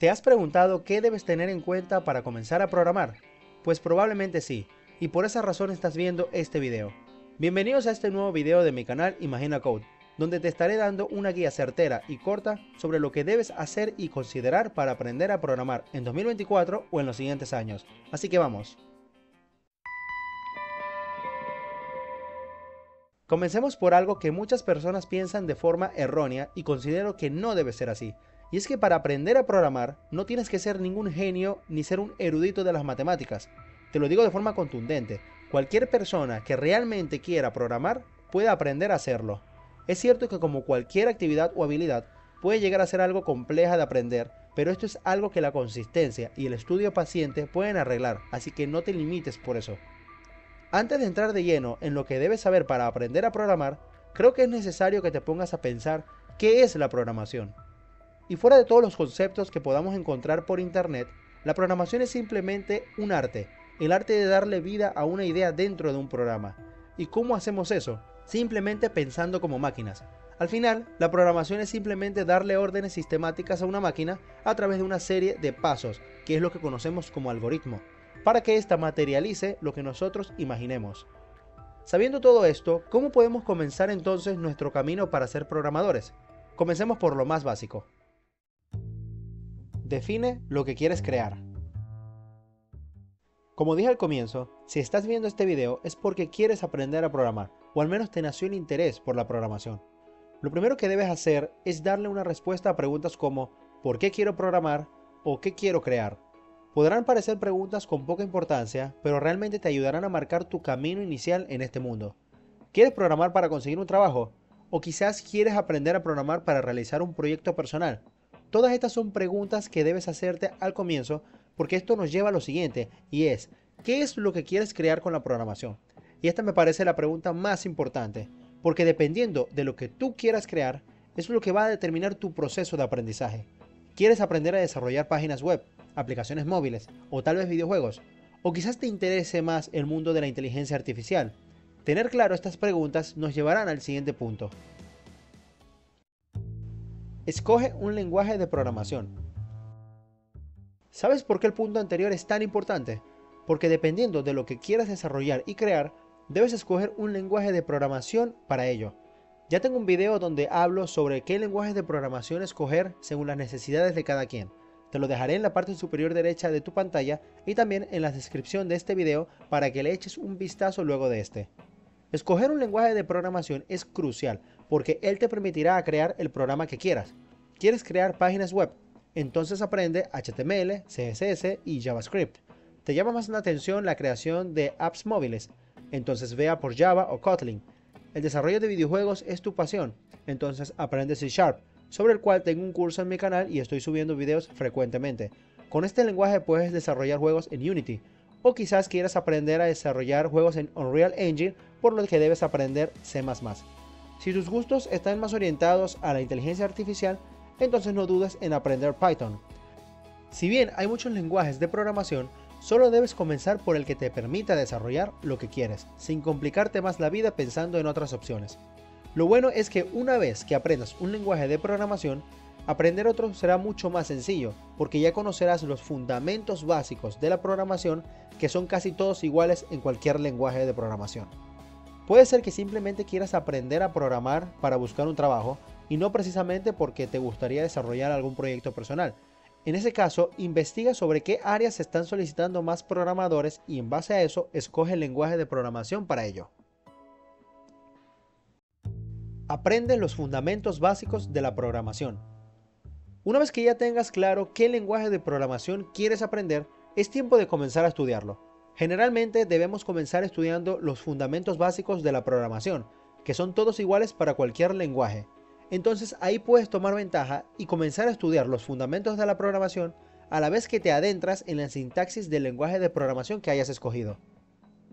¿Te has preguntado qué debes tener en cuenta para comenzar a programar? Pues probablemente sí, y por esa razón estás viendo este video. Bienvenidos a este nuevo video de mi canal Imagina Code, donde te estaré dando una guía certera y corta sobre lo que debes hacer y considerar para aprender a programar en 2024 o en los siguientes años. Así que vamos. Comencemos por algo que muchas personas piensan de forma errónea y considero que no debe ser así, y es que para aprender a programar no tienes que ser ningún genio ni ser un erudito de las matemáticas. Te lo digo de forma contundente, cualquier persona que realmente quiera programar puede aprender a hacerlo. Es cierto que como cualquier actividad o habilidad puede llegar a ser algo compleja de aprender, pero esto es algo que la consistencia y el estudio paciente pueden arreglar, así que no te limites por eso. Antes de entrar de lleno en lo que debes saber para aprender a programar, creo que es necesario que te pongas a pensar qué es la programación. Y fuera de todos los conceptos que podamos encontrar por internet, la programación es simplemente un arte, el arte de darle vida a una idea dentro de un programa. ¿Y cómo hacemos eso? Simplemente pensando como máquinas. Al final, la programación es simplemente darle órdenes sistemáticas a una máquina a través de una serie de pasos, que es lo que conocemos como algoritmo, para que ésta materialice lo que nosotros imaginemos. Sabiendo todo esto, ¿cómo podemos comenzar entonces nuestro camino para ser programadores? Comencemos por lo más básico. Define lo que quieres crear. Como dije al comienzo, si estás viendo este video es porque quieres aprender a programar, o al menos te nació el interés por la programación. Lo primero que debes hacer es darle una respuesta a preguntas como ¿por qué quiero programar? o ¿qué quiero crear? Podrán parecer preguntas con poca importancia, pero realmente te ayudarán a marcar tu camino inicial en este mundo. ¿Quieres programar para conseguir un trabajo? ¿O quizás quieres aprender a programar para realizar un proyecto personal? Todas estas son preguntas que debes hacerte al comienzo porque esto nos lleva a lo siguiente y es, ¿qué es lo que quieres crear con la programación? Y esta me parece la pregunta más importante, porque dependiendo de lo que tú quieras crear, es lo que va a determinar tu proceso de aprendizaje. ¿Quieres aprender a desarrollar páginas web, aplicaciones móviles o tal vez videojuegos? ¿O quizás te interese más el mundo de la inteligencia artificial? Tener claro estas preguntas nos llevarán al siguiente punto. Escoge un lenguaje de programación. ¿Sabes por qué el punto anterior es tan importante? Porque dependiendo de lo que quieras desarrollar y crear, debes escoger un lenguaje de programación para ello. Ya tengo un video donde hablo sobre qué lenguaje de programación escoger según las necesidades de cada quien. Te lo dejaré en la parte superior derecha de tu pantalla y también en la descripción de este video para que le eches un vistazo luego de este. Escoger un lenguaje de programación es crucial porque él te permitirá crear el programa que quieras. ¿Quieres crear páginas web? Entonces aprende HTML, CSS y JavaScript. ¿Te llama más la atención la creación de apps móviles? Entonces vea por Java o Kotlin. El desarrollo de videojuegos es tu pasión, entonces aprende C Sharp, sobre el cual tengo un curso en mi canal y estoy subiendo videos frecuentemente. Con este lenguaje puedes desarrollar juegos en Unity, o quizás quieras aprender a desarrollar juegos en Unreal Engine, por lo que debes aprender C++. Si tus gustos están más orientados a la inteligencia artificial, entonces no dudes en aprender Python. Si bien hay muchos lenguajes de programación, solo debes comenzar por el que te permita desarrollar lo que quieres, sin complicarte más la vida pensando en otras opciones. Lo bueno es que una vez que aprendas un lenguaje de programación, aprender otro será mucho más sencillo, porque ya conocerás los fundamentos básicos de la programación que son casi todos iguales en cualquier lenguaje de programación. Puede ser que simplemente quieras aprender a programar para buscar un trabajo y no precisamente porque te gustaría desarrollar algún proyecto personal. En ese caso, investiga sobre qué áreas se están solicitando más programadores y en base a eso escoge el lenguaje de programación para ello. Aprende los fundamentos básicos de la programación. Una vez que ya tengas claro qué lenguaje de programación quieres aprender, es tiempo de comenzar a estudiarlo. Generalmente debemos comenzar estudiando los fundamentos básicos de la programación, que son todos iguales para cualquier lenguaje. Entonces ahí puedes tomar ventaja y comenzar a estudiar los fundamentos de la programación a la vez que te adentras en la sintaxis del lenguaje de programación que hayas escogido.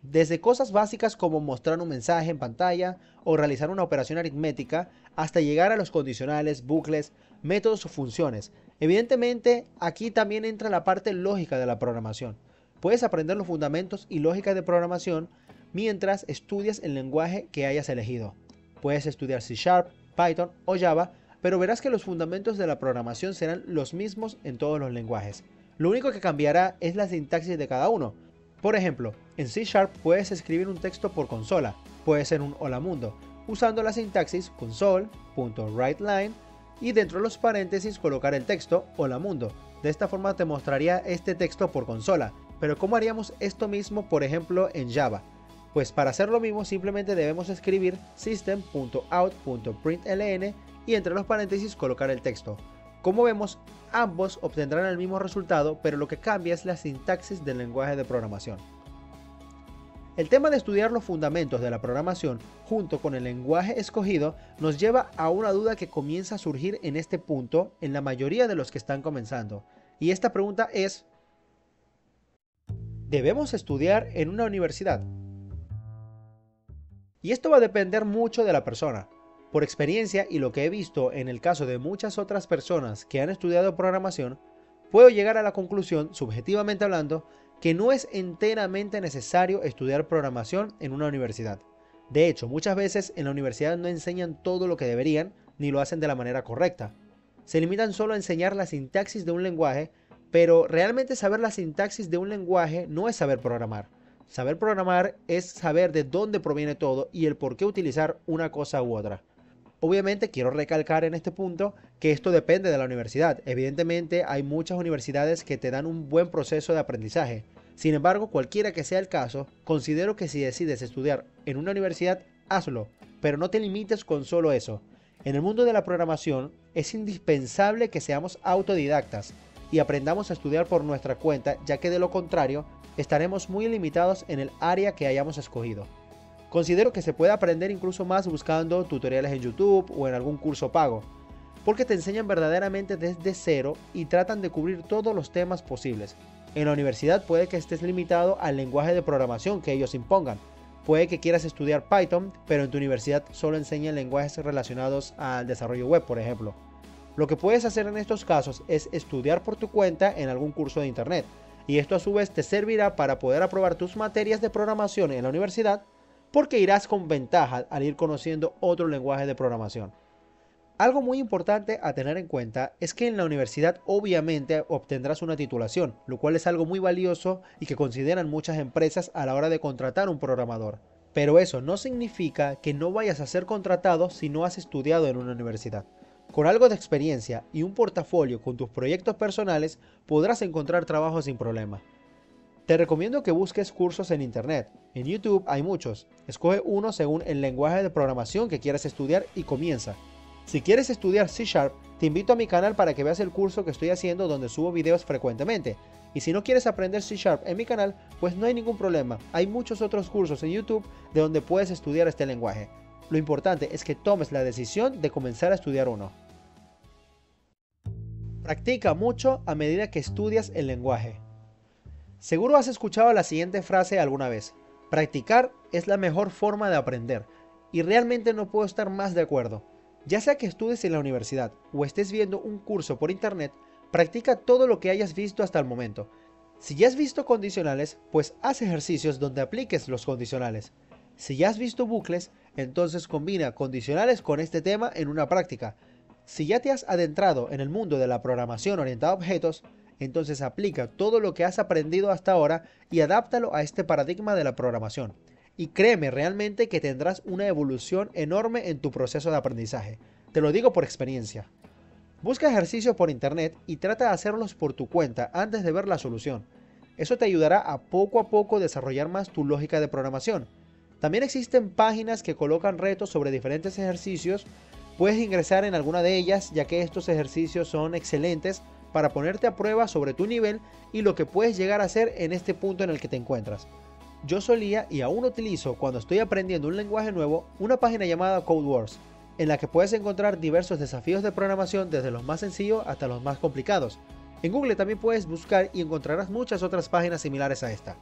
Desde cosas básicas como mostrar un mensaje en pantalla o realizar una operación aritmética hasta llegar a los condicionales, bucles, métodos o funciones. Evidentemente, aquí también entra la parte lógica de la programación. Puedes aprender los fundamentos y lógica de programación mientras estudias el lenguaje que hayas elegido. Puedes estudiar C Sharp, Python o Java pero verás que los fundamentos de la programación serán los mismos en todos los lenguajes. Lo único que cambiará es la sintaxis de cada uno. Por ejemplo, en C Sharp puedes escribir un texto por consola, puede ser un hola mundo, usando la sintaxis console.writeLine y dentro de los paréntesis colocar el texto hola mundo. De esta forma te mostraría este texto por consola. Pero ¿cómo haríamos esto mismo por ejemplo en Java? Pues para hacer lo mismo simplemente debemos escribir system.out.println y entre los paréntesis colocar el texto. Como vemos, ambos obtendrán el mismo resultado, pero lo que cambia es la sintaxis del lenguaje de programación. El tema de estudiar los fundamentos de la programación junto con el lenguaje escogido nos lleva a una duda que comienza a surgir en este punto en la mayoría de los que están comenzando. Y esta pregunta es, ¿debemos estudiar en una universidad? Y esto va a depender mucho de la persona. Por experiencia y lo que he visto en el caso de muchas otras personas que han estudiado programación, puedo llegar a la conclusión, subjetivamente hablando, que no es enteramente necesario estudiar programación en una universidad. De hecho, muchas veces en la universidad no enseñan todo lo que deberían, ni lo hacen de la manera correcta. Se limitan solo a enseñar la sintaxis de un lenguaje, pero realmente saber la sintaxis de un lenguaje no es saber programar. Saber programar es saber de dónde proviene todo y el por qué utilizar una cosa u otra. Obviamente quiero recalcar en este punto que esto depende de la universidad. Evidentemente hay muchas universidades que te dan un buen proceso de aprendizaje. Sin embargo, cualquiera que sea el caso, considero que si decides estudiar en una universidad, hazlo, pero no te limites con solo eso. En el mundo de la programación es indispensable que seamos autodidactas y aprendamos a estudiar por nuestra cuenta, ya que de lo contrario estaremos muy limitados en el área que hayamos escogido. Considero que se puede aprender incluso más buscando tutoriales en YouTube o en algún curso pago, porque te enseñan verdaderamente desde cero y tratan de cubrir todos los temas posibles. En la universidad puede que estés limitado al lenguaje de programación que ellos impongan. Puede que quieras estudiar Python, pero en tu universidad solo enseñan lenguajes relacionados al desarrollo web, por ejemplo. Lo que puedes hacer en estos casos es estudiar por tu cuenta en algún curso de internet, y esto a su vez te servirá para poder aprobar tus materias de programación en la universidad porque irás con ventaja al ir conociendo otro lenguaje de programación. Algo muy importante a tener en cuenta es que en la universidad obviamente obtendrás una titulación, lo cual es algo muy valioso y que consideran muchas empresas a la hora de contratar un programador. Pero eso no significa que no vayas a ser contratado si no has estudiado en una universidad. Con algo de experiencia y un portafolio con tus proyectos personales podrás encontrar trabajo sin problema. Te recomiendo que busques cursos en internet. En YouTube hay muchos. Escoge uno según el lenguaje de programación que quieras estudiar y comienza. Si quieres estudiar C Sharp, te invito a mi canal para que veas el curso que estoy haciendo donde subo videos frecuentemente. Y si no quieres aprender C Sharp en mi canal, pues no hay ningún problema. Hay muchos otros cursos en YouTube de donde puedes estudiar este lenguaje. Lo importante es que tomes la decisión de comenzar a estudiar uno. Practica mucho a medida que estudias el lenguaje. Seguro has escuchado la siguiente frase alguna vez. Practicar es la mejor forma de aprender. Y realmente no puedo estar más de acuerdo. Ya sea que estudies en la universidad o estés viendo un curso por internet, practica todo lo que hayas visto hasta el momento. Si ya has visto condicionales, pues haz ejercicios donde apliques los condicionales. Si ya has visto bucles, entonces combina condicionales con este tema en una práctica. Si ya te has adentrado en el mundo de la programación orientada a objetos, entonces aplica todo lo que has aprendido hasta ahora y adáptalo a este paradigma de la programación. Y créeme realmente que tendrás una evolución enorme en tu proceso de aprendizaje. Te lo digo por experiencia. Busca ejercicios por internet y trata de hacerlos por tu cuenta antes de ver la solución. Eso te ayudará a poco a poco desarrollar más tu lógica de programación. También existen páginas que colocan retos sobre diferentes ejercicios. Puedes ingresar en alguna de ellas ya que estos ejercicios son excelentes para ponerte a prueba sobre tu nivel y lo que puedes llegar a hacer en este punto en el que te encuentras. Yo solía y aún utilizo cuando estoy aprendiendo un lenguaje nuevo una página llamada Code Wars, en la que puedes encontrar diversos desafíos de programación desde los más sencillos hasta los más complicados. En Google también puedes buscar y encontrarás muchas otras páginas similares a esta.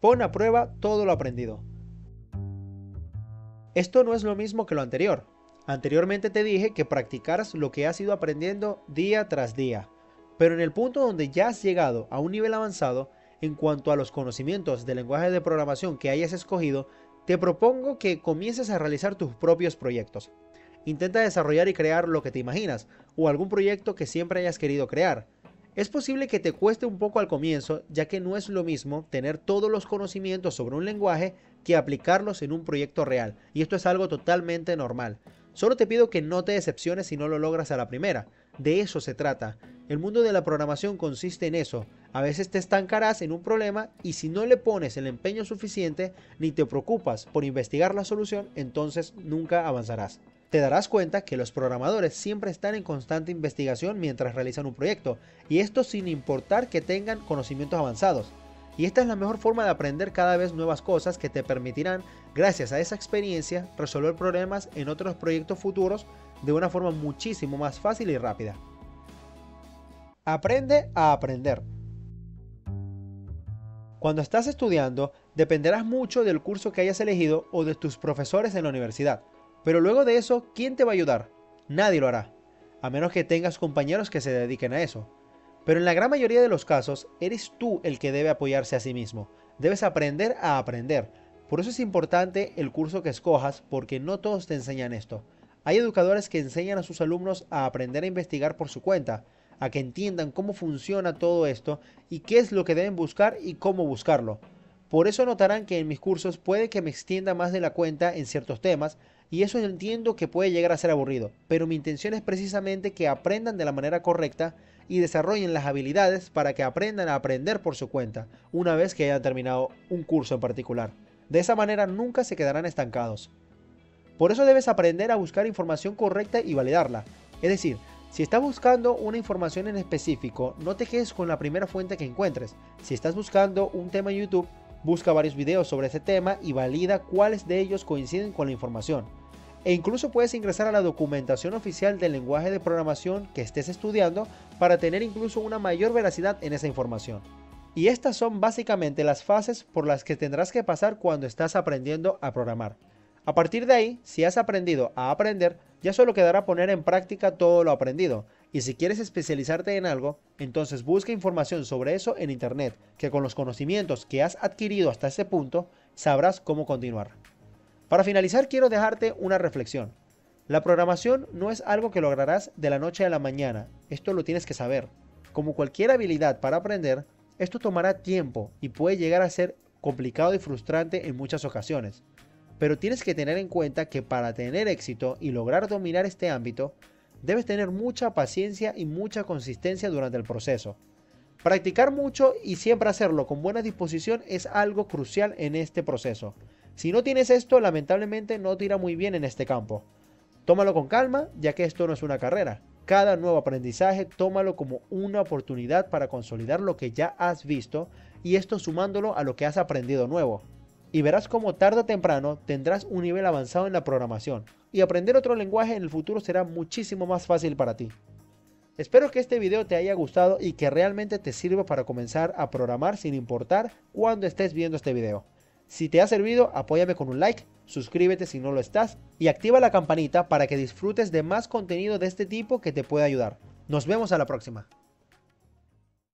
Pon a prueba todo lo aprendido. Esto no es lo mismo que lo anterior, Anteriormente te dije que practicaras lo que has ido aprendiendo día tras día, pero en el punto donde ya has llegado a un nivel avanzado en cuanto a los conocimientos del lenguaje de programación que hayas escogido, te propongo que comiences a realizar tus propios proyectos. Intenta desarrollar y crear lo que te imaginas, o algún proyecto que siempre hayas querido crear. Es posible que te cueste un poco al comienzo, ya que no es lo mismo tener todos los conocimientos sobre un lenguaje que aplicarlos en un proyecto real, y esto es algo totalmente normal. Solo te pido que no te decepciones si no lo logras a la primera. De eso se trata. El mundo de la programación consiste en eso. A veces te estancarás en un problema y si no le pones el empeño suficiente ni te preocupas por investigar la solución, entonces nunca avanzarás. Te darás cuenta que los programadores siempre están en constante investigación mientras realizan un proyecto, y esto sin importar que tengan conocimientos avanzados. Y esta es la mejor forma de aprender cada vez nuevas cosas que te permitirán, gracias a esa experiencia, resolver problemas en otros proyectos futuros de una forma muchísimo más fácil y rápida. Aprende a aprender. Cuando estás estudiando, dependerás mucho del curso que hayas elegido o de tus profesores en la universidad. Pero luego de eso, ¿quién te va a ayudar? Nadie lo hará, a menos que tengas compañeros que se dediquen a eso. Pero en la gran mayoría de los casos, eres tú el que debe apoyarse a sí mismo. Debes aprender a aprender. Por eso es importante el curso que escojas, porque no todos te enseñan esto. Hay educadores que enseñan a sus alumnos a aprender a investigar por su cuenta, a que entiendan cómo funciona todo esto y qué es lo que deben buscar y cómo buscarlo. Por eso notarán que en mis cursos puede que me extienda más de la cuenta en ciertos temas, y eso entiendo que puede llegar a ser aburrido, pero mi intención es precisamente que aprendan de la manera correcta y desarrollen las habilidades para que aprendan a aprender por su cuenta una vez que hayan terminado un curso en particular. De esa manera nunca se quedarán estancados. Por eso debes aprender a buscar información correcta y validarla. Es decir, si estás buscando una información en específico, no te quedes con la primera fuente que encuentres. Si estás buscando un tema en YouTube, busca varios videos sobre ese tema y valida cuáles de ellos coinciden con la información e incluso puedes ingresar a la documentación oficial del lenguaje de programación que estés estudiando para tener incluso una mayor veracidad en esa información. Y estas son básicamente las fases por las que tendrás que pasar cuando estás aprendiendo a programar. A partir de ahí, si has aprendido a aprender, ya solo quedará poner en práctica todo lo aprendido. Y si quieres especializarte en algo, entonces busca información sobre eso en Internet, que con los conocimientos que has adquirido hasta ese punto, sabrás cómo continuar. Para finalizar quiero dejarte una reflexión. La programación no es algo que lograrás de la noche a la mañana, esto lo tienes que saber. Como cualquier habilidad para aprender, esto tomará tiempo y puede llegar a ser complicado y frustrante en muchas ocasiones. Pero tienes que tener en cuenta que para tener éxito y lograr dominar este ámbito, debes tener mucha paciencia y mucha consistencia durante el proceso. Practicar mucho y siempre hacerlo con buena disposición es algo crucial en este proceso. Si no tienes esto, lamentablemente no te irá muy bien en este campo. Tómalo con calma, ya que esto no es una carrera. Cada nuevo aprendizaje tómalo como una oportunidad para consolidar lo que ya has visto y esto sumándolo a lo que has aprendido nuevo. Y verás cómo tarde o temprano tendrás un nivel avanzado en la programación y aprender otro lenguaje en el futuro será muchísimo más fácil para ti. Espero que este video te haya gustado y que realmente te sirva para comenzar a programar sin importar cuándo estés viendo este video. Si te ha servido, apóyame con un like, suscríbete si no lo estás y activa la campanita para que disfrutes de más contenido de este tipo que te puede ayudar. Nos vemos a la próxima.